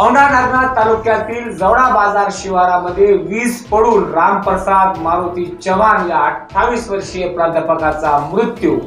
औंढा नागनाथ तालुक्यातील जवळा बाजार शिवारामध्ये वीज पडून रामप्रसाद मारुती चव्हाण या अठ्ठावीस वर्षीय प्राध्यापकाचा मृत्यू